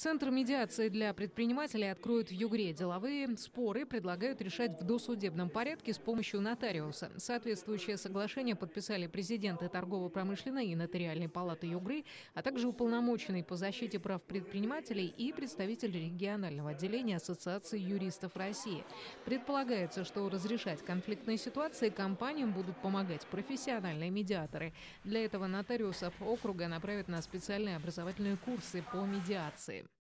Центр медиации для предпринимателей откроют в Югре. Деловые споры предлагают решать в досудебном порядке с помощью нотариуса. Соответствующее соглашение подписали президенты торгово-промышленной и нотариальной палаты Югры, а также уполномоченный по защите прав предпринимателей и представитель регионального отделения Ассоциации юристов России. Предполагается, что разрешать конфликтные ситуации компаниям будут помогать профессиональные медиаторы. Для этого нотариусов округа направят на специальные образовательные курсы по медиации.